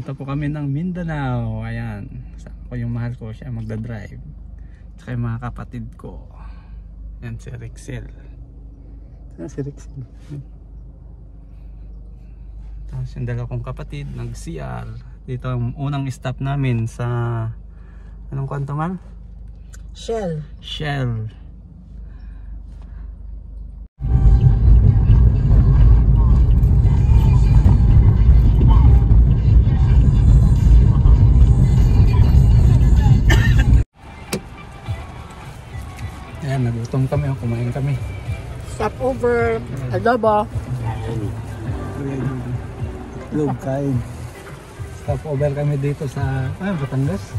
guys, pupunta po kami ng Mindanao. Ayan, kasama ko yung mahal ko siya magdadrive. Tsaka yung mga kapatid ko. Ayan si Rexel. Saan si Rexel? Tapos yung dalawa kong kapatid nag-CR. Dito ang unang stop namin sa anong kwanto man? Shell. Shell. Ayan, nagutom kami, oh, kumain kami. Stop over. Adobo. Log kain. Stop over kami dito sa ah, Batangas.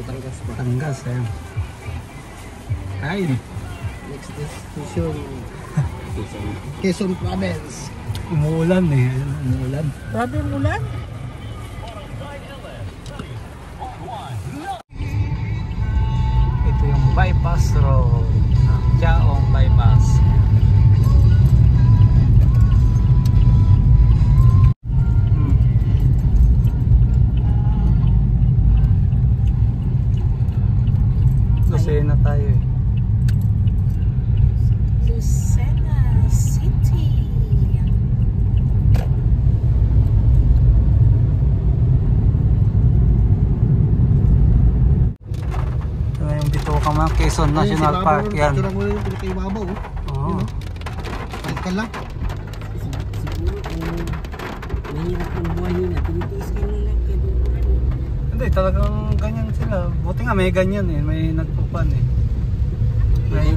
Batangas ba? Batangas, ayan. Kain. Next destination. Quezon Province. Umuulan eh. Umuulan. Grabe yung Quezon National Park. Yan. Picture mo yung pinakaibabaw. oh. Oo. Palit ka lang. Siguro kung mahirap ang buhay nila, tinitiis ka nila kadukuran. Hindi, talagang ganyan sila. Buti nga may ganyan eh. May nagpupan eh. May,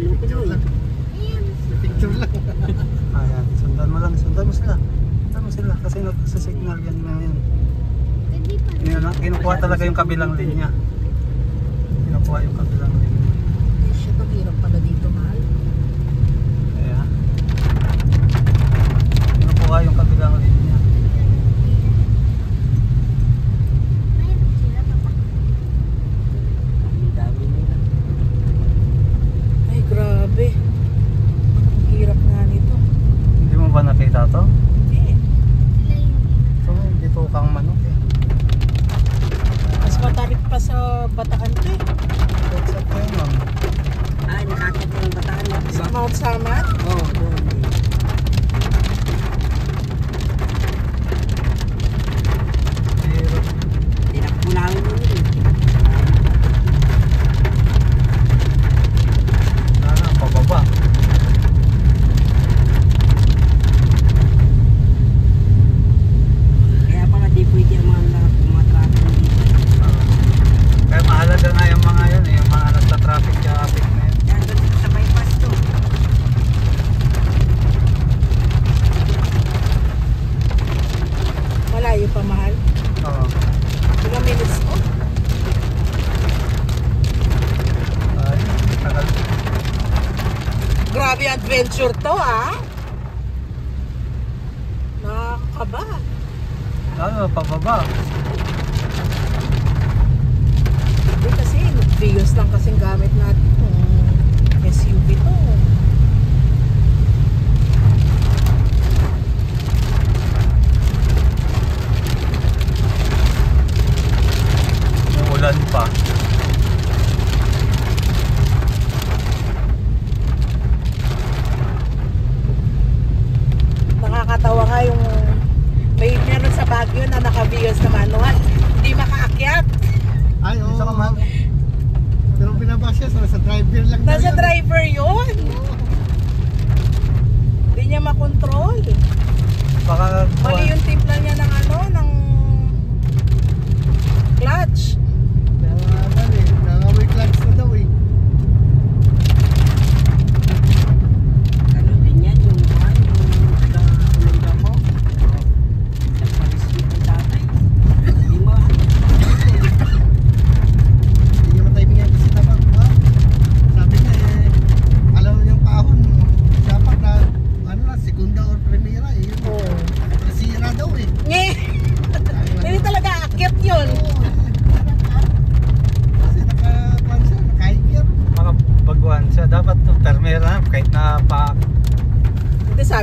Picture mo lang. Picture lang. ayan, sundan mo lang. Sundan mo sila. Sundan mo sila. Kasi nagsasignal yan na yan. Kinukuha talaga yung kabilang linya.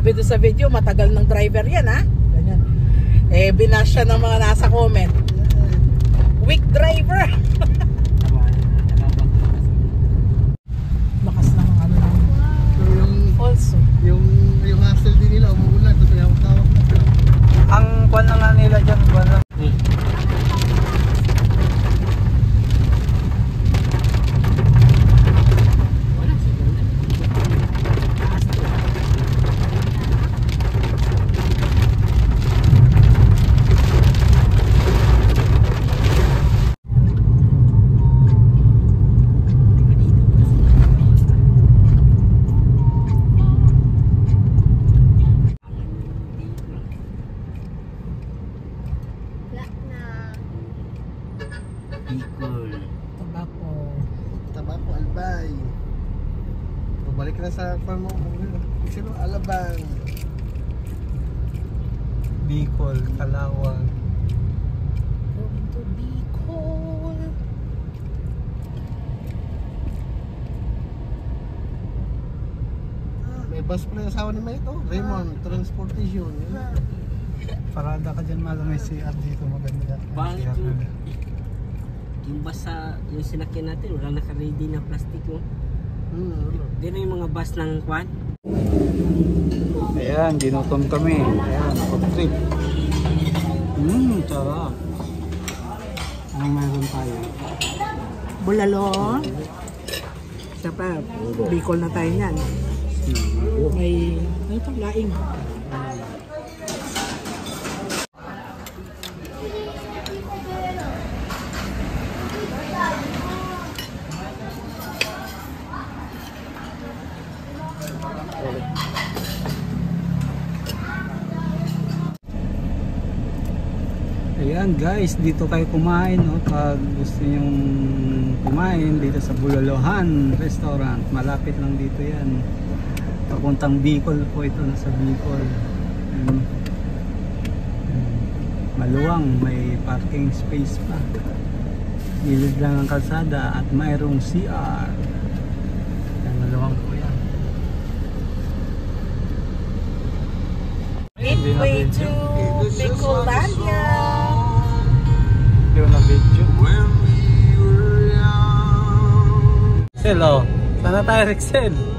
Sabi doon sa video, matagal ng driver yan ha. Ganyan. Eh, binash siya ng mga nasa comment. Weak driver. Lakas ng ano ng So, yung, also. yung, yung hustle din nila, umuulan. Tapos yung tawag na sila. Ang kwan na nga nila dyan, kwan lang. Bicol. Tabako. Tabako, albay. O, balik na sa farm mo. Sino? Alabang. Bicol, Kalawag. Going to Bicol. May bus pala yung asawa ni Mike, oh. Raymond, Transportation. Yun. Parada ka dyan malam may CR dito maganda. Bakit CR. Yung basa, yung sinakyan natin, wala naka-ready na plastic mo. Hmm, wala. Di na yung mga bus ng kwan. Ayan, ginutom kami. Ayan, food trip. Mmm, sarap. Anong meron tayo? Bulalo. Isa pa, Bicol na tayo niyan. May, ano ito, laing. Ayan guys, dito kayo kumain no? pag gusto nyong kumain dito sa Bulalohan Restaurant. Malapit lang dito yan. Papuntang Bicol po ito, nasa Bicol. Ayan. Ayan. Maluwang, may parking space pa. Gilid lang ang kalsada at mayroong CR. Ayan, maluwang po yan. Midway to Bicolandia. Hindi ko na video. Rexel oh. Sana tayo Rexel.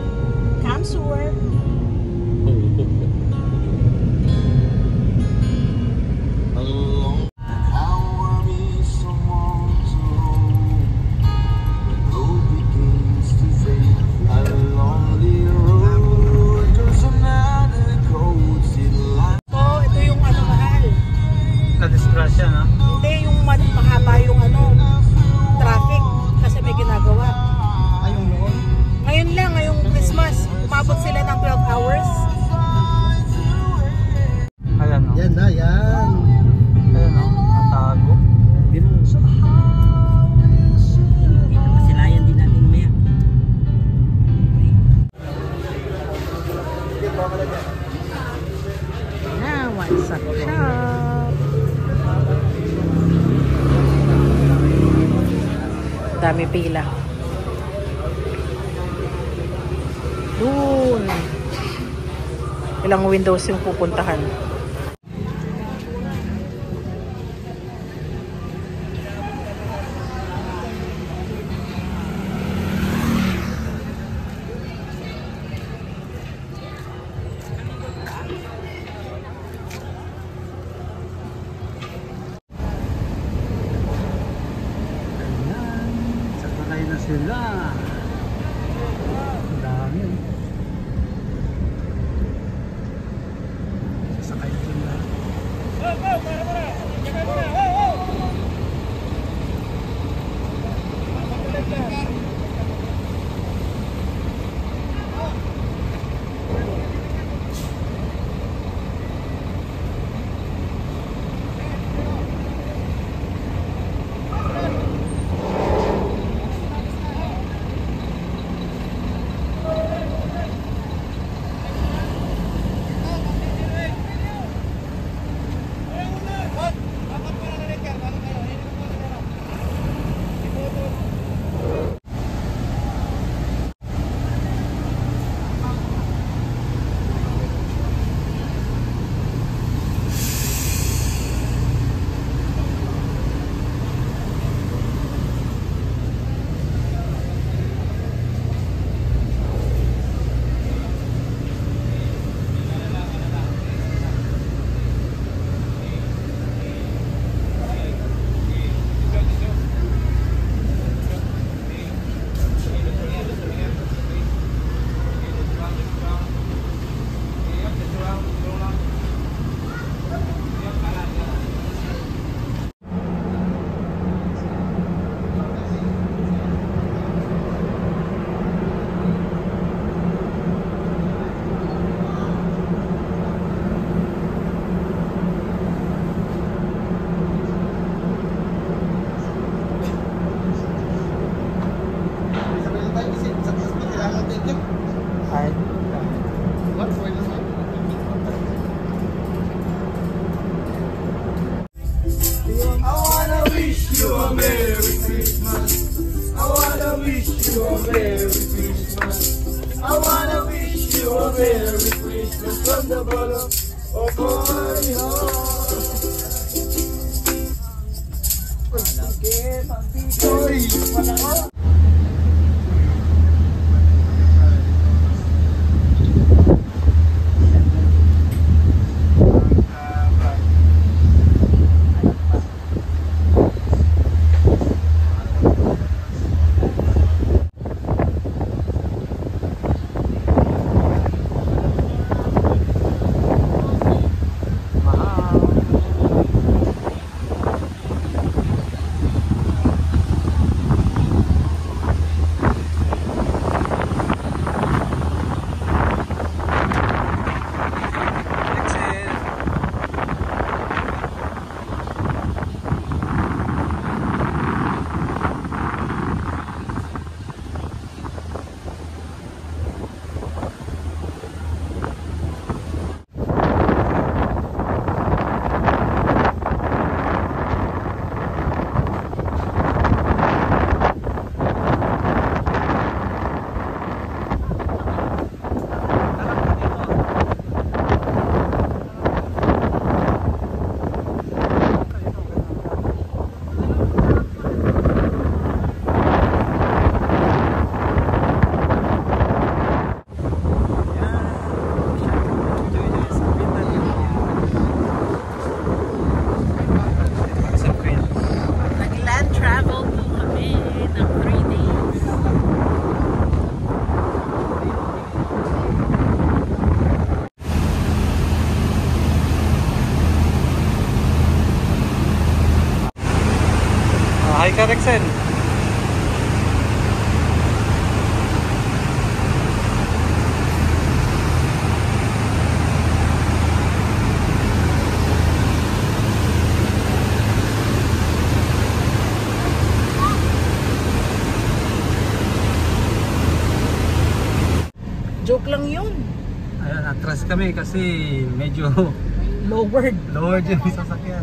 Ilang windows yung pupuntahan. Hi ka, Rexen. Joke lang yun. Atras kami kasi medyo Lowered. lowered yung sasakyan.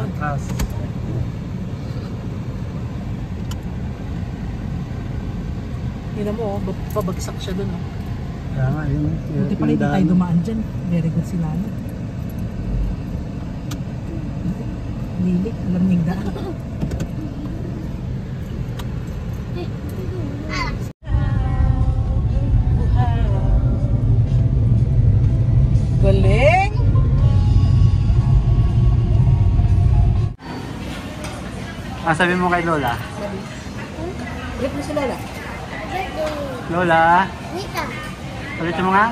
Atras. Tingnan mo, oh, bab- pabagsak siya dun. Oh. Kaya nga, yun. Buti pala hindi tayo dumaan dyan. Very good si Lalo. Lili, alam niyang daan. Galing! Ah, sabi mo kay Lola. Ulit mo si Lola. Lola, Nika, ulitin mo nga.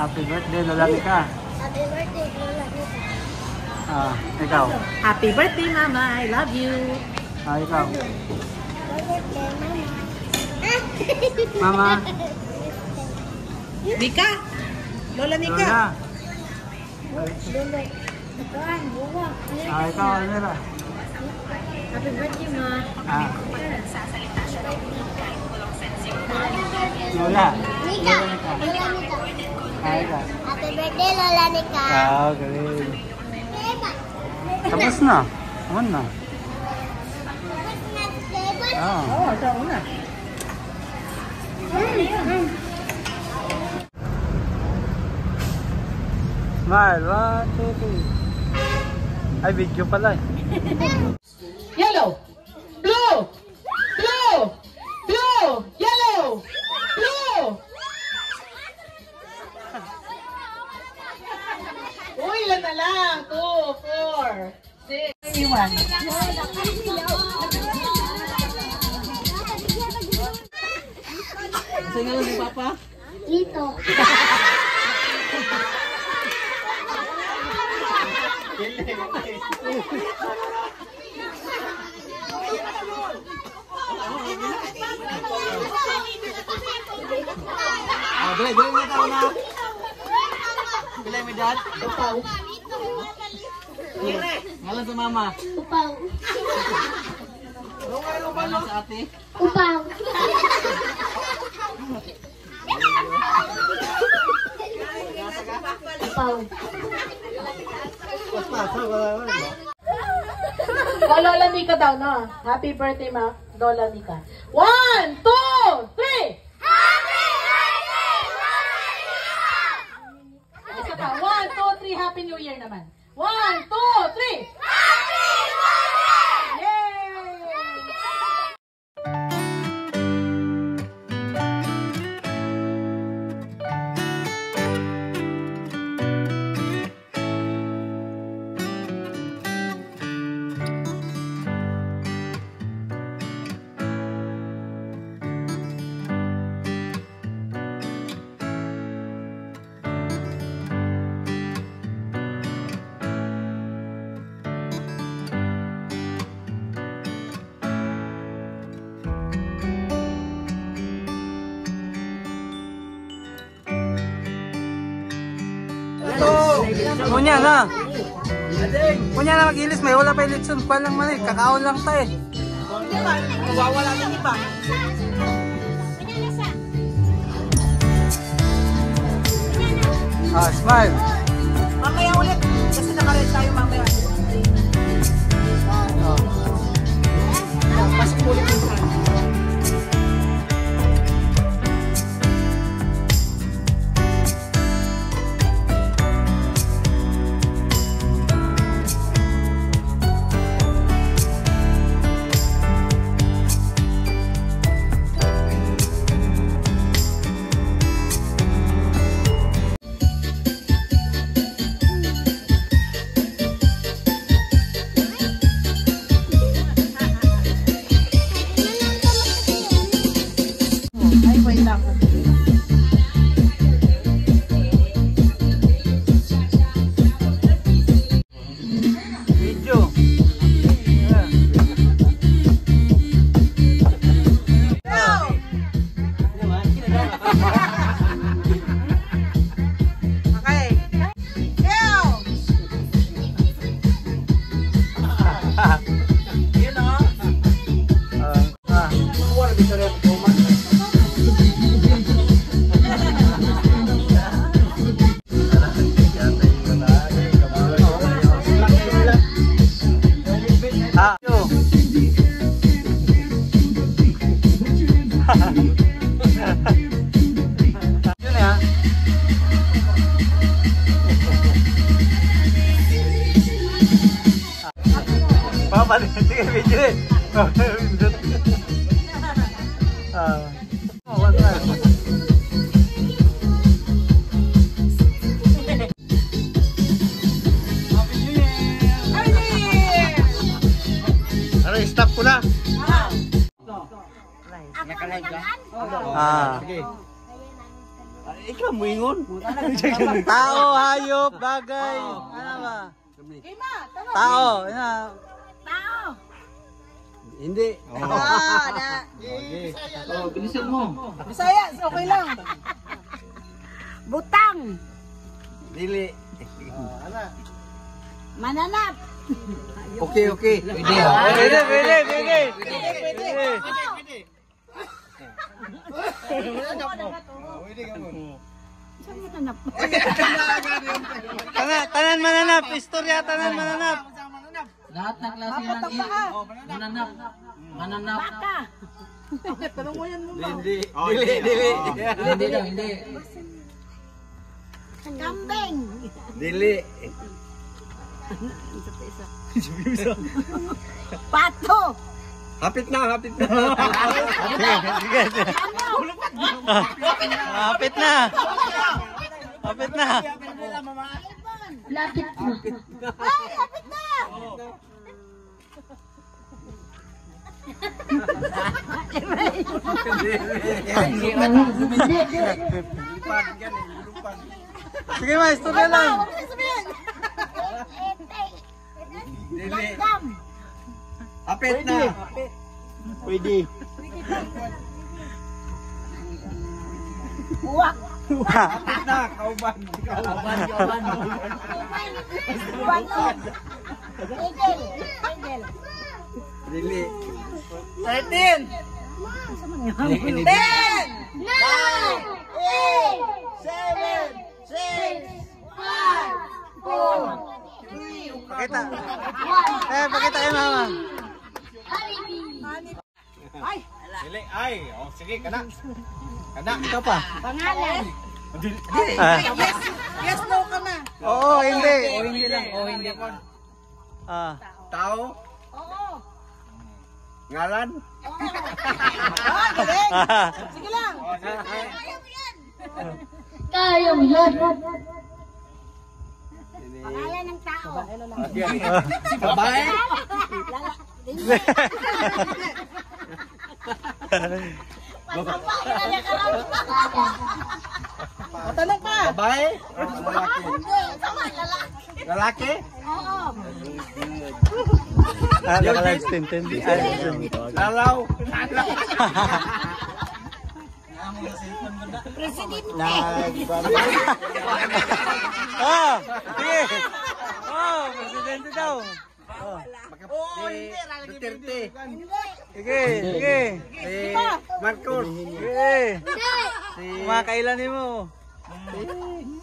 Happy birthday, Lola Mika. happy birthday, Lola Nika. Ah, ikaw. Happy birthday, Mama. I love you. Ah, ikaw. Happy birthday, Mama. Mama. Nika! Lola Nika! Lola. Buwak. Ah, ikaw, Almira. Happy birthday, Ma. Ah. Lola. Nika, Lola Nika. Ah, ikaw. Happy birthday, Lola Nika. Ah, galing. Tapos na. Aman na. next, Eva? Ah. Oo, oh, ito una. Smile. One, two, three. Ay, video pala eh. Yellow! Iwan. Sige, ni Papa. Lito. Ah, dali, dali mo tao na. Dali mo dad. Upaw. Ngalan sa mama. Upaw. Ngalan sa ate. Upaw. Upaw. Lola Nika daw, no? Happy birthday, ma. Lola Nika. One, two, three! Isa pa. One, two, three. Happy New Year naman. One, two, three! Yay! Kunya na. Kunya na mag-ilis may wala pa eleksyon. Kuha lang man eh. Kakao lang tayo eh. Mawawala ng iba. Ah, smile. Mamaya ulit. Kasi nakared tayo mamaya. Hayop, bagay. Ano ba? Kima, tama. Tao. Ano? Tao. Hindi. Ah, na. Oh, bilisan mo. Bisaya, okay lang. Butang. Dili. Mananap. Okay, okay. Pwede, pwede, pwede. Pwede. Tanan, tanan mananap. Istorya, tanan mananap. Lahat ng klase ng i. Mananap. Mananap. Tanong mo yan mo. Hindi. Dili, dili. Hindi daw, hindi. Kambing. Dili. Pato. Hapit na, hapit na. Hapit na. Hapit na. Lapit na. Ay, lapit na. Sige ma, istorya lang. Dili. Hapit na. Pwede. Uwak. Hapit na, kauban. Kauban. Pato. Igel. Igel. Dili. 13. 10. Nine. Eight. Seven. Six. Five. Four. Three. Pakita. Eh, pakita kay mama. Ay, Dili, ay. Oh, sige, kana. Kana. Ikaw pa. Pangalan. Ah. yes, yes, no ka na. Oo, hindi. O hindi lang, o hindi. Ah. Tao. Oo. Ngalan. Ah, galing. Sige lang. Kaya mo yan. Pangalan ng tao. Babae. Lala. Hindi. Pangalan ka lang. O, tanong pa. Babae. O lalaki. Hindi. Sama, lalaki. Lalaki. Oo. Ah, naka-live stream. Tendi. Ay, Lalaw. Presidente. Ah, sige. Oh, presidente daw. Oh. Oo, hindi. Lalagyan Duterte. Sige, sige. Si Marcos. Sige. Hindi. Kumakailan mo.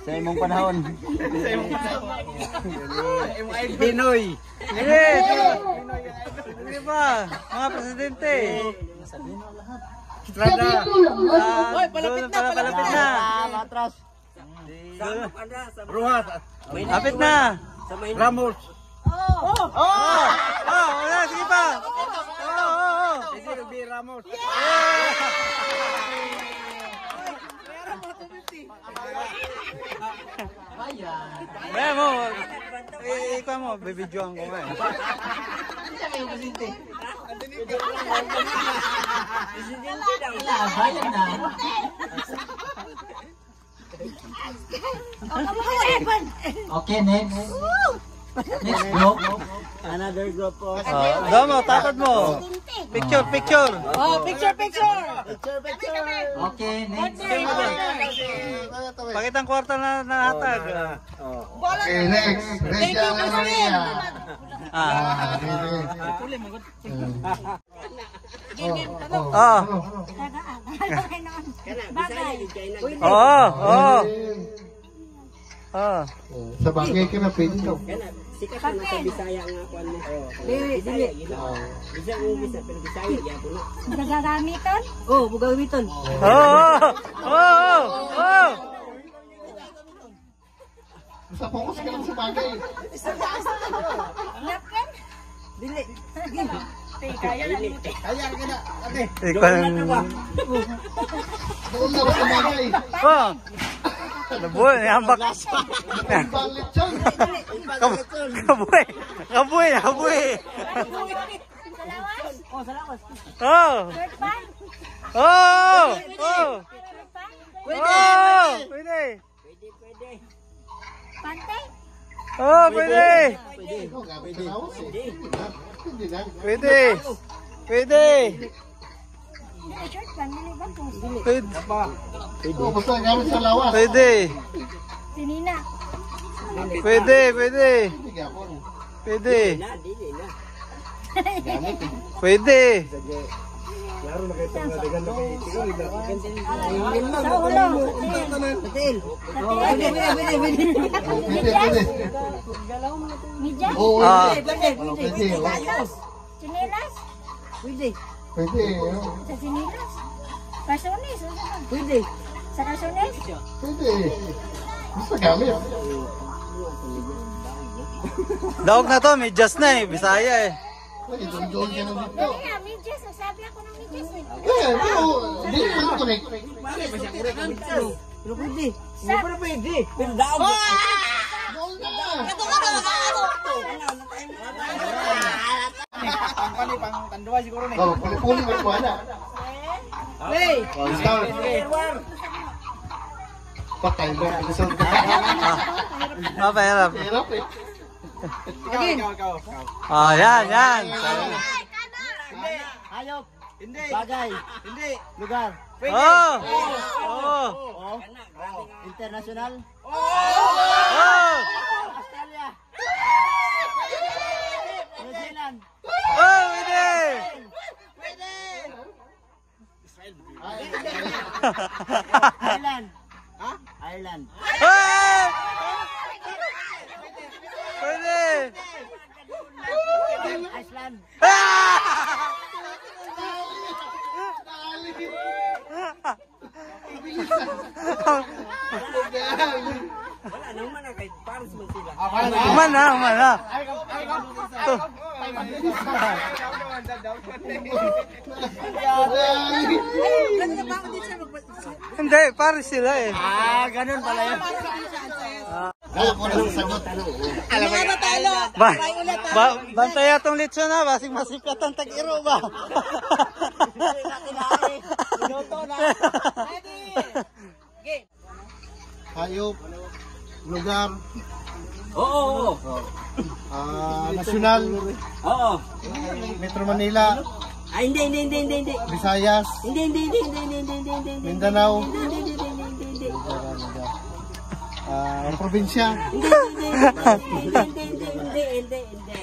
Sa imong panahon. Pinoy. Sige. Sige pa. Mga presidente. Estrada. Ah, Hoy, palapit na, pala, palapit na. Atras. Doon. Ruhat. Lapit na. Ramos. Oh, Oh! Oh, wala, sige pa. Oh, oh, oh. Hindi, Ruby Ramos. meron mo 250. Kaya mo, eh, ikaw mo, bibidyoan ko nga eh. Okay, next. Next group. Another group of... Oh, daw mo, tatad mo. Picture, picture. Oh, picture, picture. Okay, next. Pakitang kwarta na nahatag. Bola. Okay, next. Thank you. Maria. Ah. Ah. Oh, oh. Ah. Oo, oo. Ah. Sa bagay ka na, pwede daw. Sikat na sa Bisaya nga kuan mo. Dili, dili. Bisa ko bisa pero Bisaya ya puno. Nagagamitan? Oh, bugamiton. Oo, oo, oo. Basta focus ka lang sa bagay. Napkin? Dili. Kaya ka na. Ate. Ikaw ang... Doon lang sa bagay. Oh. Nabuhay, hambak. Banglit siya. Kab- Kabuhay, kabuhay, kabuhay. Salawas? Oh, salamat. Oh, Third pan? oh, oh. Oh, pwede. Pwede, pwede. Pante? Oh, pwede. Pwede. Pwede. Pwede. Pwede. Oh, basta gamit sa lawas. Pwede. Pwede, pwede. Hindi gapon. Pwede. Na, dili na. Pwede. Sa ulo. Patil. Oh, pwede, pwede, pwede. Pwede, pwede. Media? Oo, Ah. pwede. Oh, pwede. oh. Gatas? Chinelas? Pwede. Pwede. Sa sinilas? Kasunis? Pwede. Sa kasunis? Pwede. Basta gamit. Dawag na to, may just na eh. Bisaya eh. Pwede, doon ka na dito. Dali nga, medyas. Nasabi ako ng medyas eh. Eh, pero, hindi naman correct. Pero pwede. Sa... Pero pwede. Pero daog. Doon na. Pangkani, pang tanduay siguro ni. Oh, puli-puli mo ko na. Hey. Oh, start. Patay mo. Isang Ah, pahirap. Hirap eh. Ikaw, ikaw, ikaw. ikaw. Ah, yan, yan. Hayop. Hindi. Bagay. Hindi. Lugar. Oh! Oh! Oh. International. Oh! Australia. New Zealand. Oh, pwede! Ireland. Ha? Ireland. Iceland. Wala naman na kahit pares mo sila. Mana, mana. Hindi, pares sila eh. Ah, ganun pala yun. Alam na sasagot. Alam mo na talo. Ba, ba, bantay atong lechon na. Basig masikat ang tag-iro ba? Minuto na. Hayop. Lugar. Oo. oo. Ah, national. Oo. Metro Manila. Ah, hindi, hindi, hindi, hindi, hindi. Visayas. Hindi, hindi, hindi, hindi, hindi, hindi, hindi. Mindanao. Hindi, hindi, hindi, hindi, hindi, hindi. Ah, probinsya. Hindi, hindi, hindi, hindi, hindi, hindi, hindi.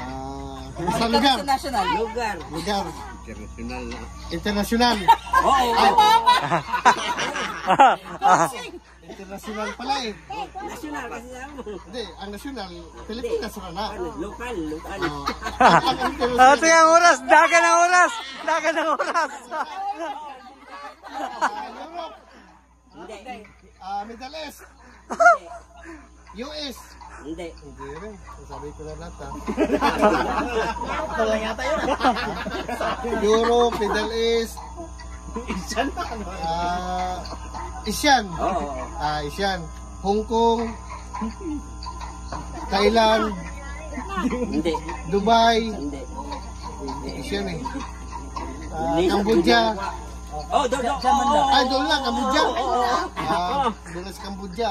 Ah, sa lugar. National. Lugar. Lugar. International. Oo, oo. International pala eh. National kasi mo. Hindi, ang nasyonal, Pilipinas na na. Lokal, lokal. Ang Ah, international, sige ang oras, daga ng oras, daga ng oras. ah, Europe, Hindi, ah, Middle East, US. hindi. Hindi rin. Sabi ko na lahat ah. Europe, Middle East. Ah, Asian. Oo. Ah, Asian. Hong Kong. Thailand. Hindi, Dubai. hindi. Asian eh. Ah, Cambodia. Oh, do, do, oo. Ay, doon lang, Cambodia. Ah, doon lang sa Cambodia.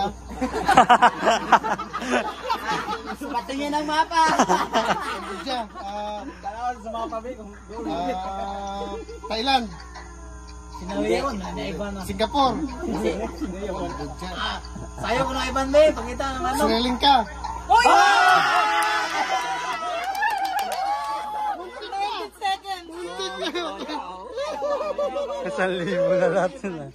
Patingin ang mapa. Cambodia. Ah, ah, Thailand. Singapore. Hindi. Cambodia. Sayo ko ng iban me. Pangita ng ano. Sri Lanka. Uy! 19 Isang libo na lahat sila.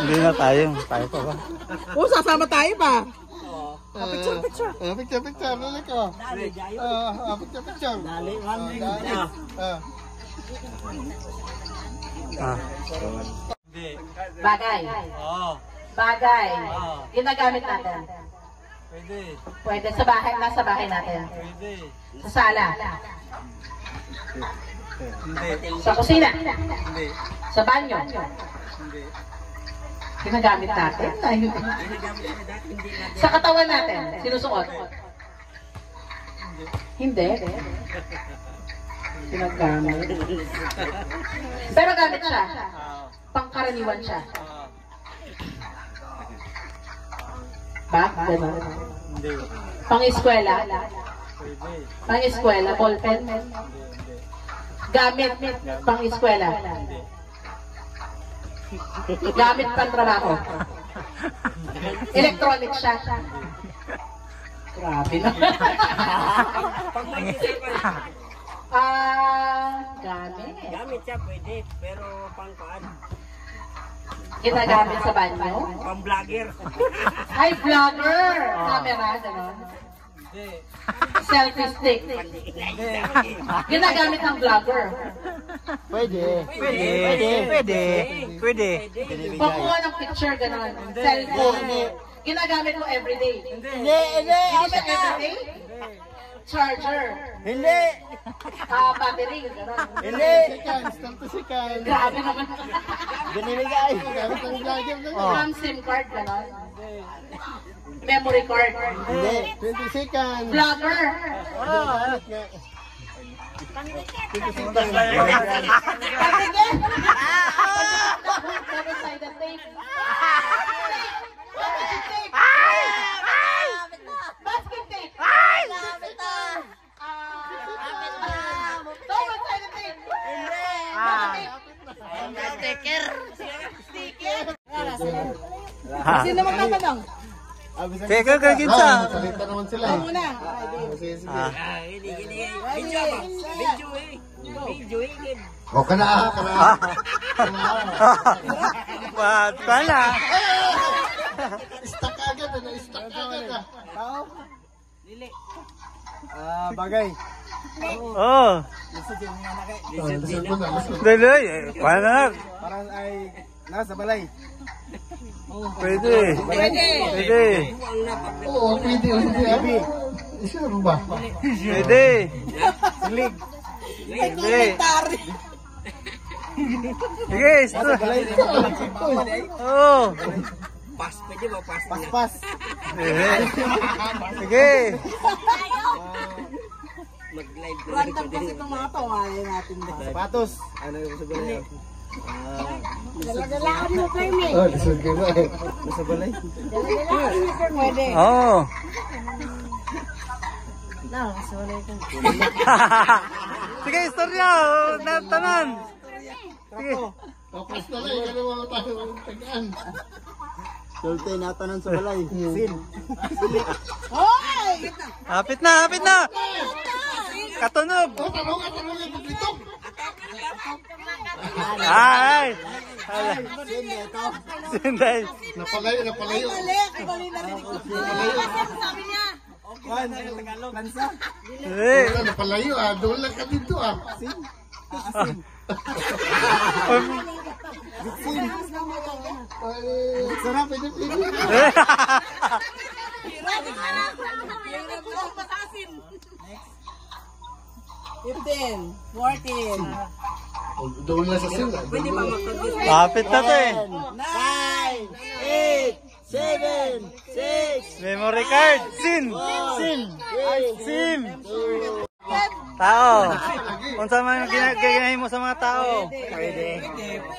Hindi na tayo, tayo pa ba? Oh, sasama tayo pa. Ah, picture, picture. Ah, picture, picture. Lala ko. Dali, jayo. Ah, ah, picture, picture. Dali, one. Ah, ah. Ah. Bagay. Bagay. Ginagamit natin. Pwede, Pwede sa bahay, nasa bahay natin. pwede. Sa sala. Hindi, Sa kusina. hindi, Sa banyo. hindi. Ginagamit natin. Sa katawan natin. Sinusuot. Hindi. Ginagamit. Pero gamit siya. Pangkaraniwan siya. Ba? Ganun. Hindi, Pang-eskwela. pwede. Pang-eskwela. Ballpen. Gamit. Pang-eskwela. Gamit pang trabaho. Electronic siya. Grabe na. Pag may Ah, gamit. gamit siya pwede, pero pang paan, Ginagamit sa banyo. pang vlogger. Ay, vlogger! Camera, gano'n. Hindi, Selfie stick. Ginagamit ng vlogger. Pwede. pwede, pwede, pwede. Pagkuha ng picture, gano'n. Cellphone. Ginagamit mo everyday. Hindi, hindi. Hindi siya everyday? Charger. Hindi. Ah, battery, gano'n. Hindi. Seconds, 30 seconds. Grabe naman. Binibigay. Gamit ang vlogger na. Ma'am SIM card, gano'n. Memory card. Hindi, 20 seconds. Vlogger. Gamit nga. Patigil. Double-sided tape. Basket tape. Basket tape. Ah, Double-sided tape. Sticker. Sticker. Sino magtatanong? Teka, kaginsa. Ah, salita naman sila. Ako muna. Sige, sige. Ah. Ah, hindi, hindi. Video ba? Video eh. Video eh. O, kana, kana. What? Pala. Stuck agad, ano? Stuck agad. ah. Ah, bagay. Oh. Dali. eh? Parang ay nasa balay. Pwede. Pwede. Pwede. Oo, pwede. Pwede. Sure ba? Pwede. Silig. Pwede. Sige, ito. Oo. Pas, pwede ba pas? Paspas. Sige. Sige. Mag-live na Random kasi itong mga natin. Sapatos. Ano yung sa balay? Dala-dalaan mo, Permi. Oh, lisod ka na eh. Sa balay. Dala-dalaan mo. Pwede. Oo. No, sorry. Sige, istorya. Na- Tanan. Sige. Tapos na lang, ikaw naman tayo tagaan. Sultay na tanan sa balay. Sin. Hoy! Hapit na, hapit na. Katunog. Oh, tanong ka, tanong ka, paglitok. Ay. Ito. Sinday. Napalayo, napalayo. Mali, ay mali na rin ko. Sabi niya. Kwan, Tagalog. Lansa. Wala, napalayo ah. Doon lang ka dito ah. Ay, sarap, pwede, pwede. Fifteen. Fourteen. Doon lang sa sila. Pwede ba makagis? Hapit na to eh. Nine. Eight. Seven. Six. Memory card. Sin. Sin. Sim. Tao. Kung sa mga gina- gaganahin mo sa mga tao. Pwede.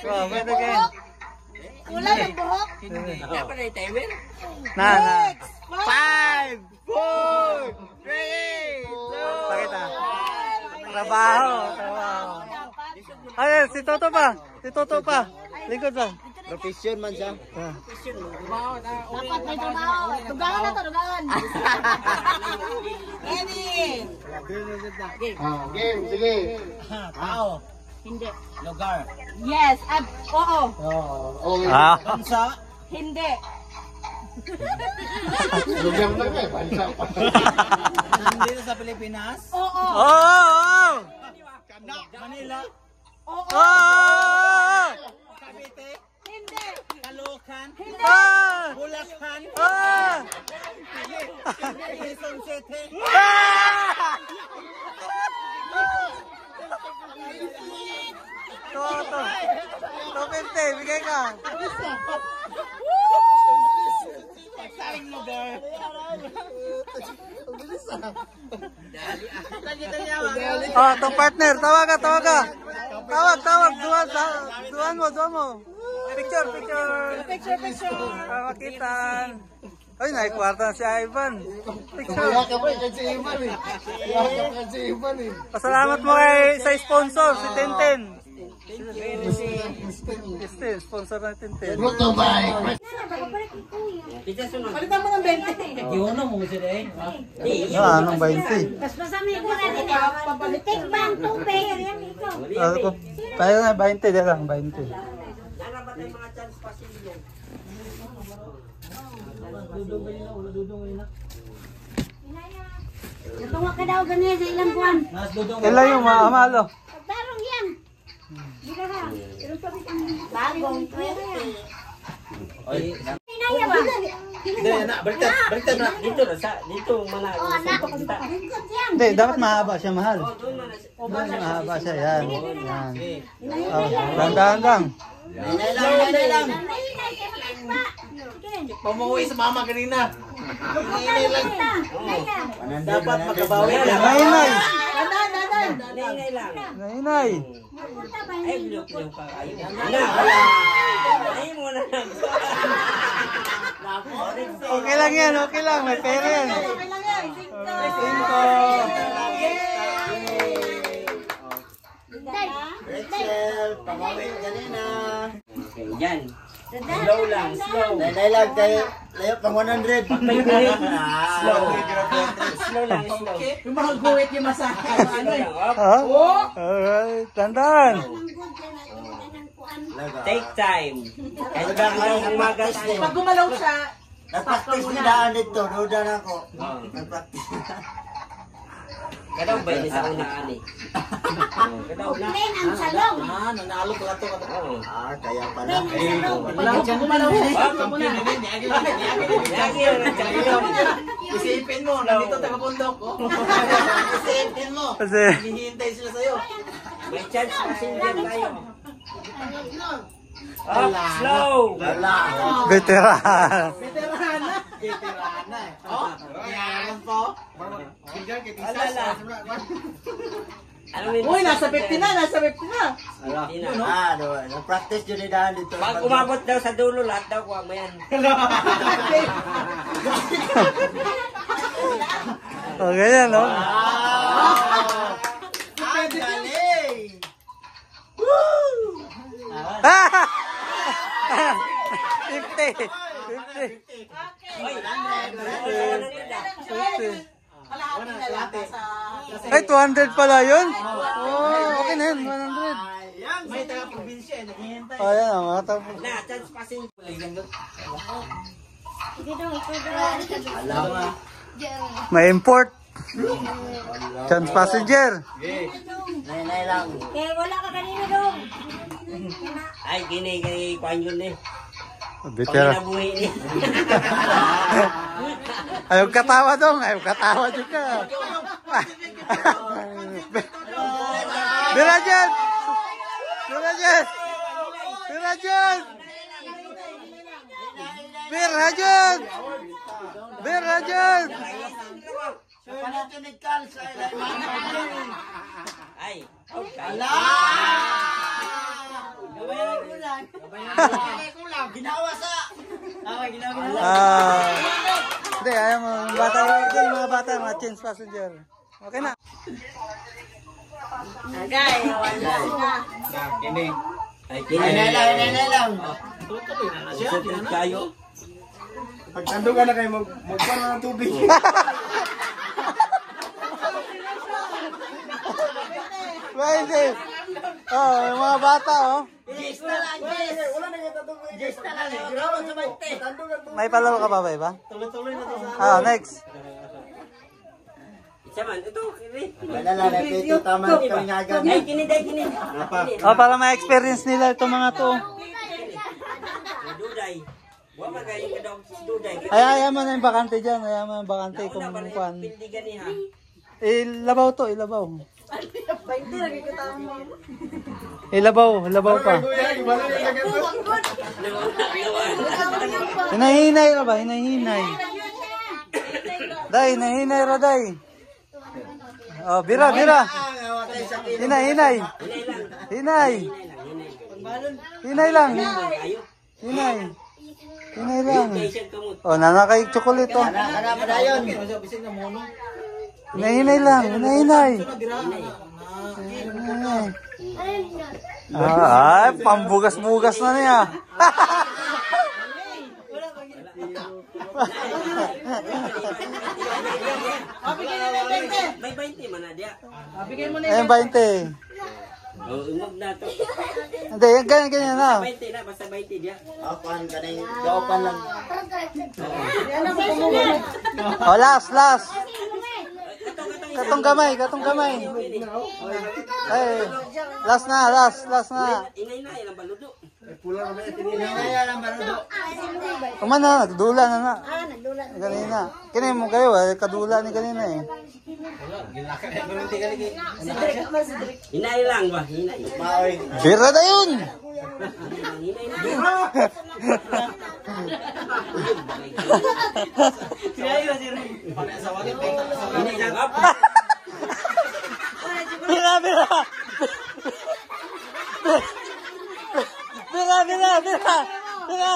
Oh, pwede kayo. Kulang ang buhok. Dapat na yung timer? Na, na. Five, four, three, two. Pakita. Trabaho. Trabaho. Ay, si Toto pa. Si Toto pa. Likod pa. Profession man siya. Ah. Dapat may trabaho. Tugangan na to, tugangan. Ready. Ah, game, sige. Tao. Hindi. Lugar. Yes. Ab oo. Oh, okay. Ah. Bansa. Hindi. Lugar na ka eh, bansa pa. Nandito sa Pilipinas. Oo. Oo, oo. Manila. Oo. Oo. Cavite. Hindi. Caloocan. Ah. Bulacan. Ah. Quezon City. Ah! Toto. Toto 50, bigay ka. Saling lugar. Oh, to partner, tawag ka, tawag ka. Tawag, tawag, duwan, sa- duwan mo, duwan mo. Picture, picture. Picture, picture. Para makitan. Ay, naikwarta na si Ivan. Picture. Kaya ka pa kasi Ivan eh. Kaya ka pa kasi Ivan eh. Pasalamat mo kay sa sponsor, si Tenten. Este, sponsor ng Tenten. Roto bike. Kita sunod. Palitan mo ng 20. Iuno mo sila eh. Ah, anong 20? Tapos masami ko na din. Tikman, tupig. Yan ito. Ah, ko- Tayo na, 20 din lang, 20. Ano ba tayong mga chance pa sila? Natuwa ka daw ganyan sa ilang buwan. Ilan yung mga amalo? Darong yan. Bagong 20. Pinaya ba? Hindi, na, baliktad, baliktad na. Dito na, sa, dito mana. O anak. Hindi, dapat mahaba siya, mahal. Mana. Doon mahaba siya, yan. Yan. Oh, dahan-dahan lang. Nanay lang, nanay lang. Pamuwi sa mama kanina. Nanay lang. Dapat makabawi lang. Nainay! Nanay, nanay. Nainay lang. Ay, blok yung pa. Lang. Okay lang yan, okay lang. May pera yan. Okay lang yan. Cinco. Day. Rachel, pamuwi kanina. Okay, yan. Slow lang, slow. Nanay lang kay layo pang 100. Slow. Slow lang, slow. Yung mga guwit yung masahe. Ano eh. Ha? Alright, tandaan. Take time. Ba ang umaga tayo. Pag gumalaw siya, Nag-practice ni daan dito, duda na ako. Nag-practice. Kadaw ba yun sa unang ani? Oh, Kadaw na. Len ang salong. Ah, nanalo pala to. Oo. Ah, kaya pala. Len ang salong. Wala ko dyan kumalaw. Lagi yun ang champion. Isipin mo, nandito taga bundok. Isipin mo. Kasi, Hihintay sila sa'yo. May chance kasi din tayo. Up, slow. Wala. veteran. Veterana. Veterana eh. Oh, yayaman po. Alala. Ano yun? Uy, nasa 50 na, nasa 50 na. Hindi na. Ah, doon. Nag-practice yun ni daan dito. Pag umabot daw sa dulo, lahat daw kuha mo yan. O, ganyan, no? Ah! Ang galing! Ah! 50! 50! Oy, ano yun ah? 50. Kalahati na lang. Nasa... Ay, 200 pala yun? Oh, okay na yun, 100. Ayan! May taga probinsya eh, naghihintay. Oh, yan, oh, mga tapos. Na, chance passing. Ito daw, ito daw. Alam. May import. Chance passenger. Nay-nay lang. Eh, wala ka kanina dong. Ay, gini, gini, kuhan yun eh. Pag Veteran. inabuhi ni. Ayaw katawa dong, ayaw katawa juga. Bira dyan! Bira dyan! Bira dyan! Bira dyan! Bira dyan! Panatinig ka sa ilalim. Ay, okay. Ginawa sa... Ah. Hindi, ayaw mo. Yung bata, mga bata, mga change passenger. Okay na. Agay, wala na. Ay, Nay-nay lang, nay-nay lang. Isipin kayo. Pag nandun ka na kayo, mag magpano ng tubig. Ba, hindi. Oh, yung mga bata, oh. Yes na lang, yes! Wala na kita tubig. Yes na lang, grabe sa may te. May palaro ka pa ba, iba? Tuloy-tuloy na to sa... Ah, next. Isa man, ito. Wala na, repito, tama ito yung agan. Ay, kini, day, kini. Kini. Oh, para ma-experience nila itong mga to. Duday. Ba? Ay, ayaw mo na yung bakante dyan. Ayaw mo yung bakante kung Nauna ba kuan. Niya? Ilabaw to, ilabaw. Ilabaw, ilabaw pa. Hinahinay ra ba? Hinahinay. Day, hinahinay ra day. Oh, bira, bira. Hinay, hinay. Hinay. Lang. Hinay. Hinay lang. Mo. Oh, nanakay chocolate oh. Kana pa dayon. Hinahinay lang, hinahinay. Hinahinay. Ah, ay, pambugas-bugas na niya. 20 man na diya. Ayun, 20. Oh, umog na to. Hindi, yan, ganyan, ganyan na. 20 na, basta 20 diya. Ka na yung gawapan lang. Oh, last, last. Katong kamay, katong kamay. Ay, last na, last, last na. Inay na, ilang baludo. Nay-nay lang, marudo. Kuman na, nagdula na na. Ganina. Kini mo kayo, eh, kadula ni kanina eh. Inay lang ba? Inay. Maoy. Bira na yun! Inay na. Inay lang. Up. Bira, bira! Bira, bira, bira! Bira!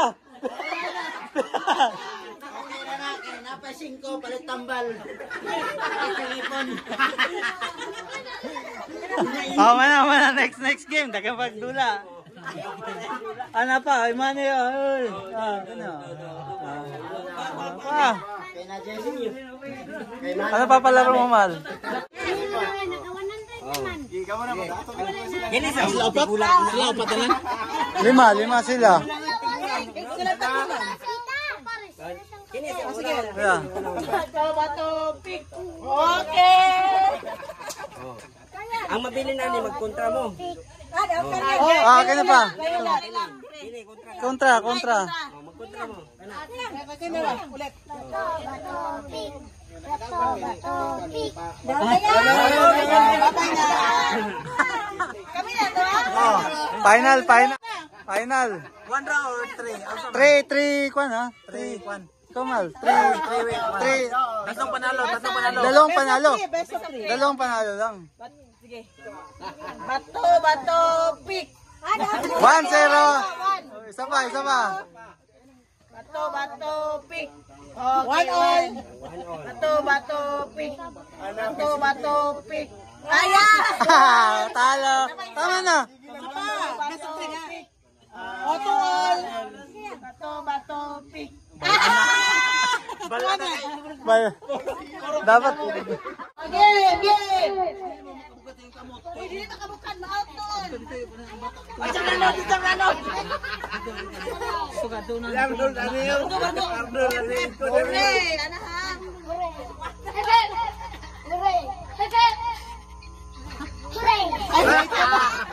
Napasing ko, palit tambal. Oh, mana, mana, next, next game, tagapagdula. Ano pa, imano yun. Ah, ano? Ah, ano pa? Na, Ano pa palaro mo, Mal? Sa tigulang na. Lima, lima sila. Yeah. Bato, bato, pick. Okay. Ang mabili na ni magkontra mo. Ah, okay na pa. Kontra, kontra. Oh, magkontra mo. Sino ba? Ulit. Kami na to? Oh, final, final. Final. One round or three? 3, 3, kwan ha? 3, kwan. Kamal, 3, 3, 3. Tatlong panalo, tatlong panalo. Dalawang panalo. Best of. Dalawang panalo lang. Sige. Bato, bato, pick. 1-0. Isa pa, isa pa. Bato, bato, pick. One all. Bato, bato, pick. Bato, bato, pick. Ayan! Talo. Tama na. Bato, pick. Bato all. Bato, bato, pick. Bal- Dapat. Game, game! Uy, dili na kabukan, ma-out doon! Ay, sa ranod, sa ranod! Ardol, ano yun? Ardol, ano yun? Hooray! Ano ha?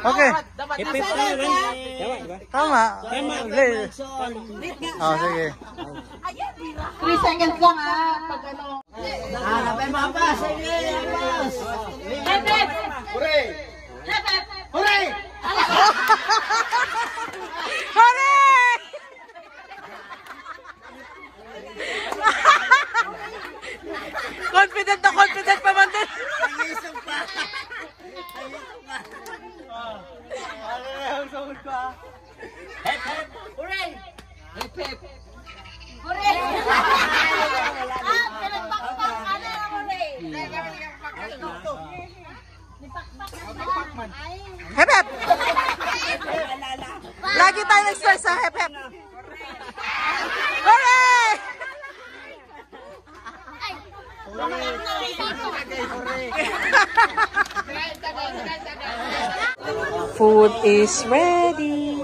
Okay. Ipip na yun. Tama, di ba? Tama. Le- Oh, sige. 3 seconds lang ha. Pag ano. Hanapin mo pa, sige, boss. Hep, hep. Hooray! Hep, hep. Hooray! Confident na confident pa man din. Nangisog pa. Nangisog pa. Ano na yung ah? Hep, hep. Hooray! Hip. Hep hep. Lagi tayo nag-stress sa hep hep. Hooray! Food is ready.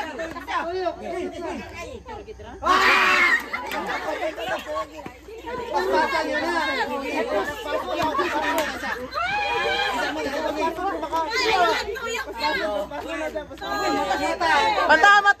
Mata, mata, mata. Ang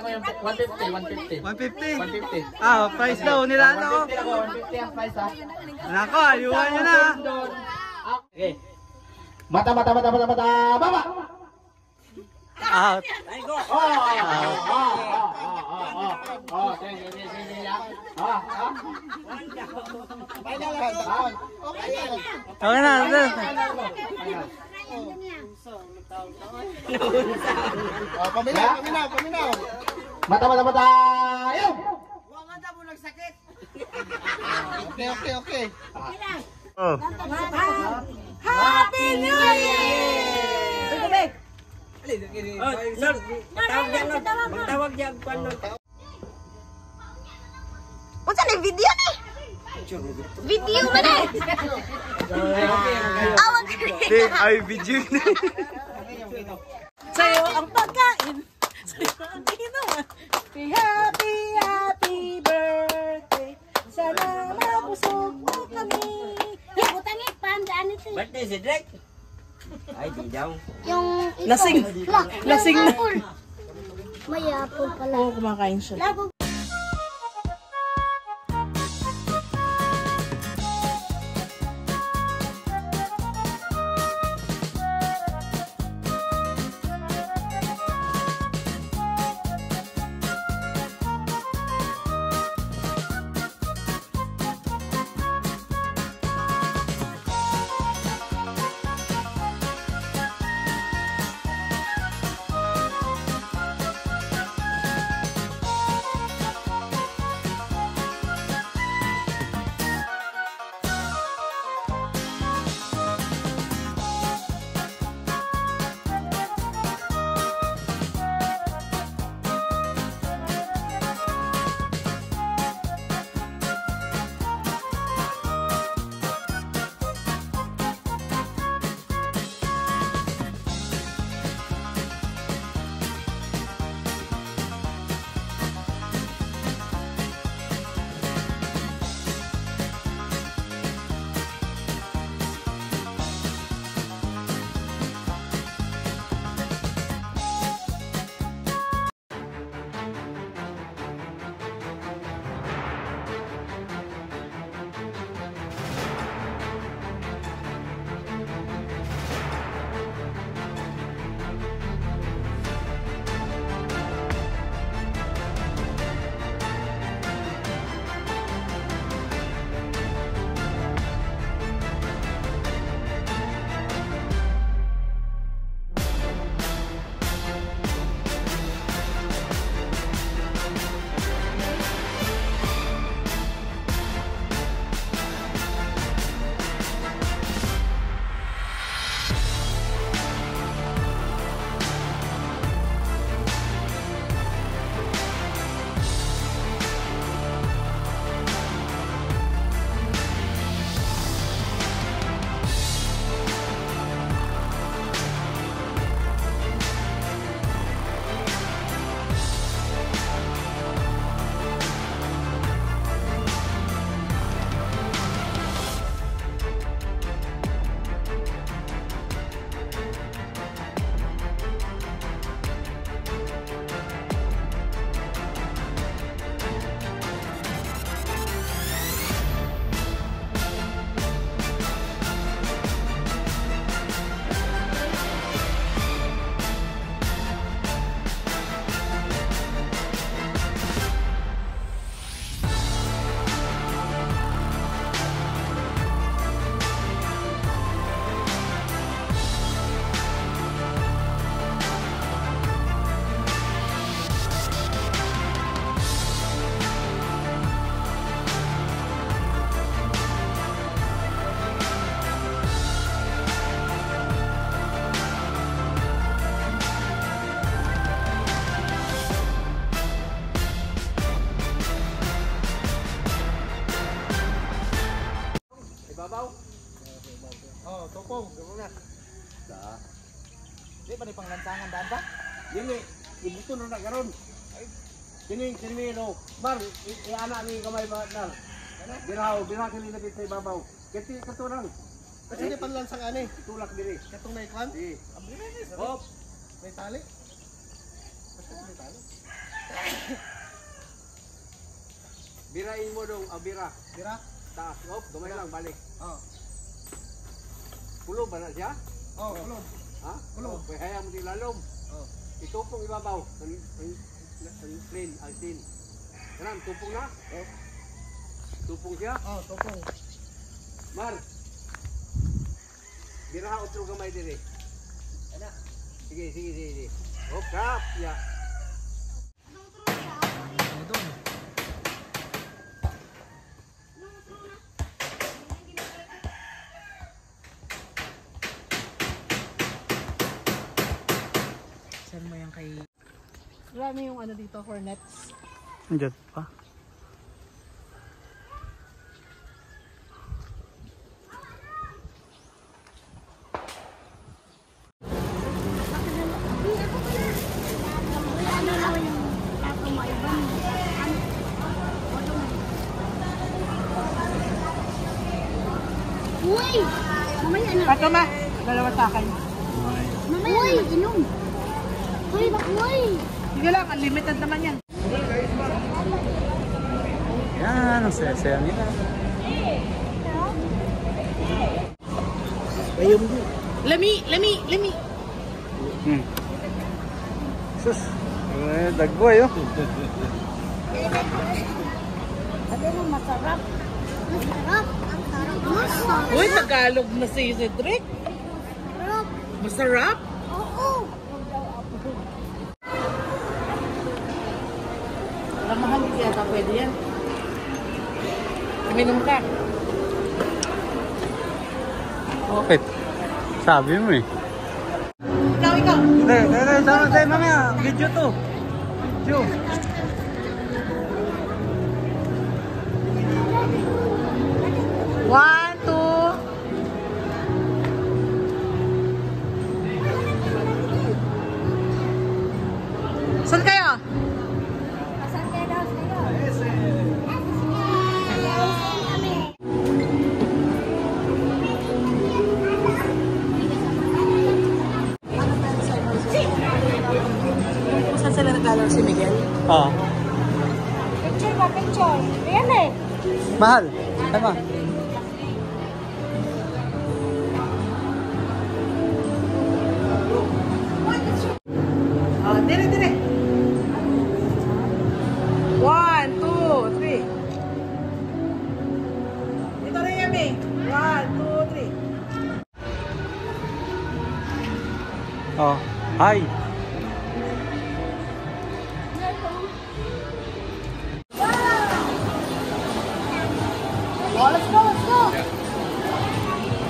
ko yung 150, 150? 150. 150. Ah, price daw nila ano. Kita ko 150 ang price ha. Nako, ayuhan nyo na. Okay. Mata, mata, mata, mata, mata, baba! Out. Oh, oh, oh, oh, oh, oh, oh, sige, sige, sige. Ah, ah. Okay na. Oh, paminaw, paminaw, paminaw. Mata, mata, mata. Ayun. Okay, okay, okay. Oh. Happy New Year! Oh, sir, tawag yan nun. Tawag yan kwan nun. Unsa ni video ni? Video ba ni? Awag Di, ay, video na. Sa'yo ang pagkain. Happy, happy, happy birthday. Sana mabusog mo kami. Ya, utang eh, pandaan ito. Birthday si Drake. Ay, di daw. Yung ito. Lasing. La, Lasing na. May apple pala. Oo, kumakain siya. Labog. Karon. Kini kini no, bar iana ni kamay ba na. Biraw, biraw kini lapit sa ibabaw. Kiti katurang, Kasi di panlansang ani. tulak diri. Katong na ikwan. Di. Hop. May tali. May tali. Birain mo dong, abira. Tira. Taas, hop, gamay lang balik. Oh. Pulo ba na siya? Oh, kulog. Ha? Pulo. Kaya hayang mo di lalom. Oh. Itupong ibabaw. Ang ang ang plain, altin. Kanan, tupong na. Oh. Tupong siya. Oh, tupong. Mar. Biraha otro gamay dire. Ana. Sige, sige, sige, sige. Oh, kap. Ya. Saan mo yan kay... Marami yung ano dito, hornets. Andiyan pa. Uy! Mamaya na. Pato ma, dalawa sa akin. Mamaya Uy! Inom. Uy! Uy! Sige lang, unlimited naman yan. Yan, ang saya-saya nila. Lami, lami, lami. Hmm. Sus, eh, dagboy oh. Sabi mo, masarap. Masarap. Ang sarap. Masarap. Uy, Tagalog na si Cedric. Masarap. Masarap. Uminom ka. Bakit? Sabi mo eh. Ikaw, ikaw. Hindi, hindi, sama tayo mamaya. Video to. Video. One, Mahal. Tama. Oh,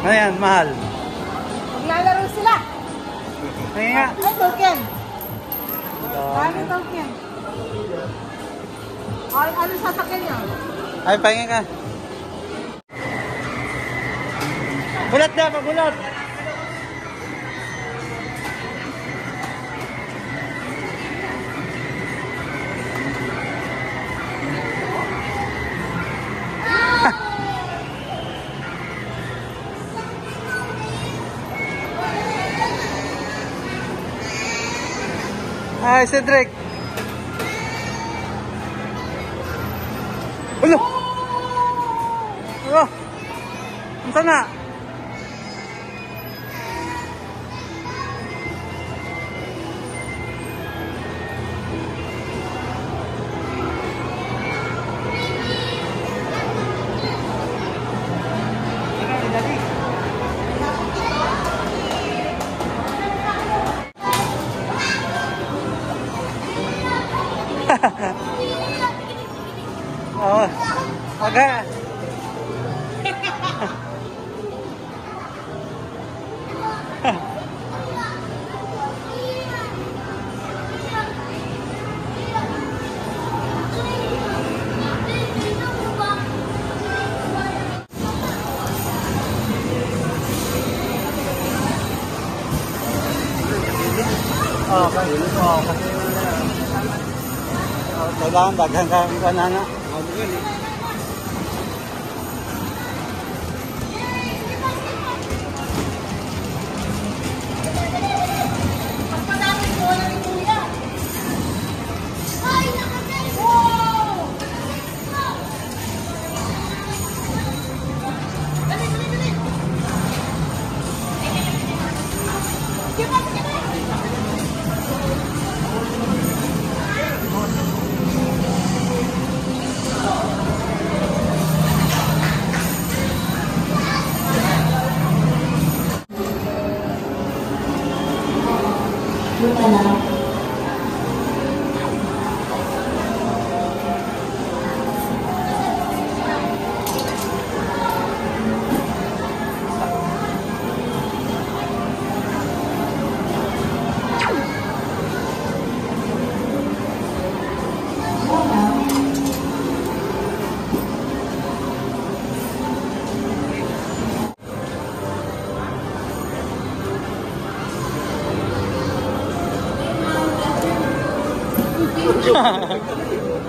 Ayan, mahal. Maglalaro sila. Ayan nga. Ay, token. Dami token. Ay, ano sasakyan niya? Ay, pahinga ka. Bulat na, pabulat. Ay, Cedric. Ulo! Oh, kailangan daghan ka ng banana. Ay,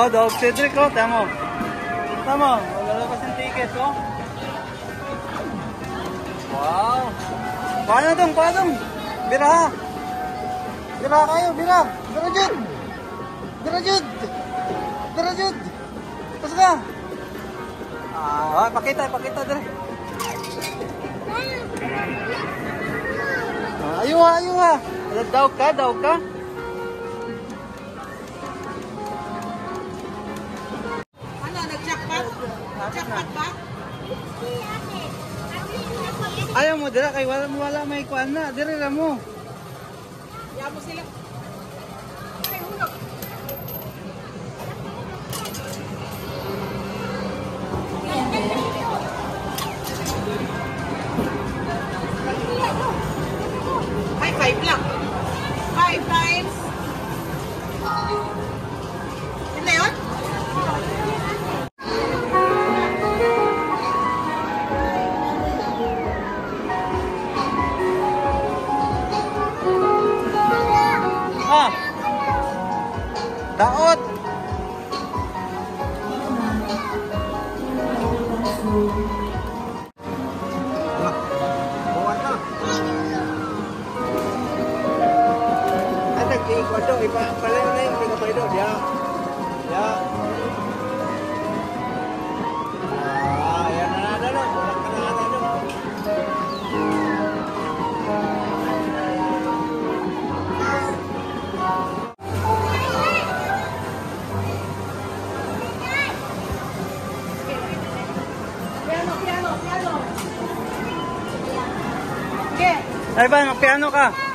Oh, Dog Cedric, oh, tamo. Tamo, malalabas yung ticket, oh. Wow. Paano dong, paano? Bira. Bira kayo, bira. Bira Jud. Bira Jud. Bira Jud. Tapos ka. Ah, pakita, pakita dire. Ah, Ayaw ha, ayaw ha. Daw ka, daw ka. Dira kay wala wala may kuan na, dire ra mo. Kaya mo sila. Magpiano ka?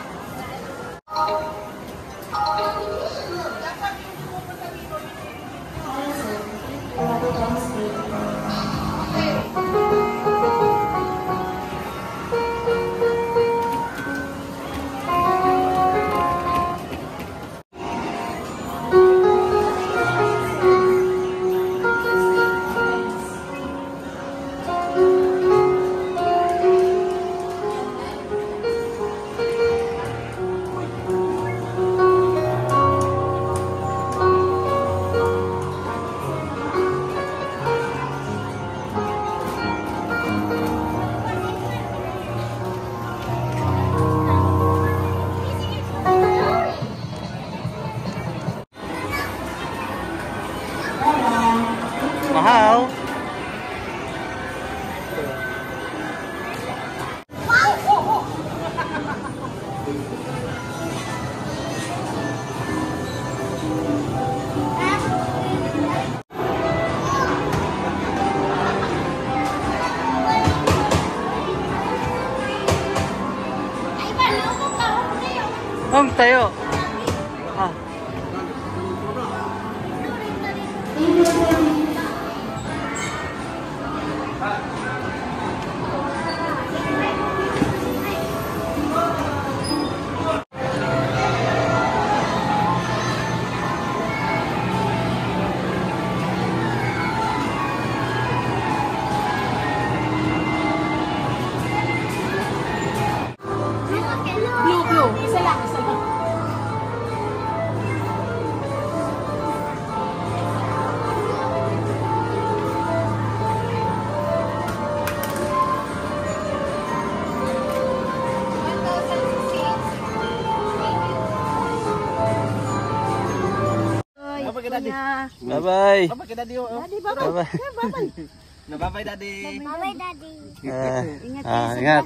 Bye-bye. Kita Dio. Daddy, bye-bye. Bye-bye. Yeah, bye-bye. Nababay daddy. Bye-bye, Daddy. Ah, Ingat ah, ingat.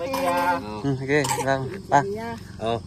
Hmm, Okay, lang. Pa. Oh.